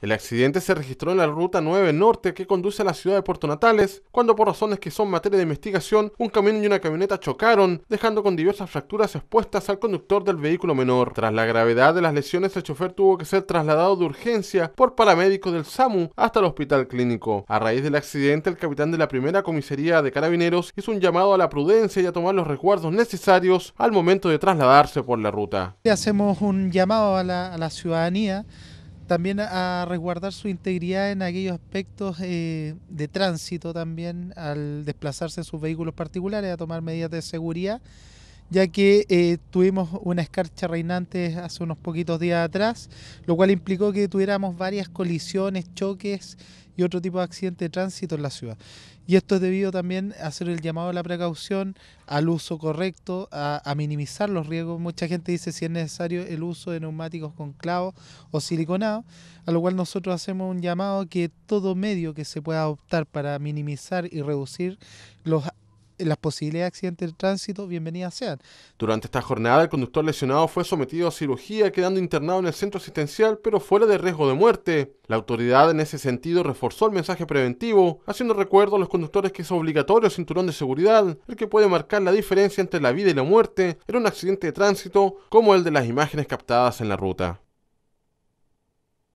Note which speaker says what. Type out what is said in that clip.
Speaker 1: El accidente se registró en la ruta 9 norte que conduce a la ciudad de Puerto Natales, cuando por razones que son materia de investigación, un camión y una camioneta chocaron, dejando con diversas fracturas expuestas al conductor del vehículo menor. Tras la gravedad de las lesiones, el chofer tuvo que ser trasladado de urgencia por paramédicos del SAMU hasta el hospital clínico. A raíz del accidente, el capitán de la primera comisaría de carabineros hizo un llamado a la prudencia y a tomar los resguardos necesarios al momento de trasladarse por la ruta.
Speaker 2: Hacemos un llamado a la, a la ciudadanía también a resguardar su integridad en aquellos aspectos eh, de tránsito también al desplazarse en sus vehículos particulares, a tomar medidas de seguridad, ya que eh, tuvimos una escarcha reinante hace unos poquitos días atrás, lo cual implicó que tuviéramos varias colisiones, choques y otro tipo de accidentes de tránsito en la ciudad. Y esto es debido también a hacer el llamado a la precaución, al uso correcto, a, a, minimizar los riesgos. Mucha gente dice si es necesario el uso de neumáticos con clavos o siliconados, a lo cual nosotros hacemos un llamado que todo medio que se pueda adoptar para minimizar y reducir los las posibilidades de accidentes de tránsito, bienvenidas sean.
Speaker 1: Durante esta jornada, el conductor lesionado fue sometido a cirugía, quedando internado en el centro asistencial, pero fuera de riesgo de muerte. La autoridad en ese sentido reforzó el mensaje preventivo, haciendo recuerdo a los conductores que es obligatorio el cinturón de seguridad, el que puede marcar la diferencia entre la vida y la muerte en un accidente de tránsito, como el de las imágenes captadas en la ruta.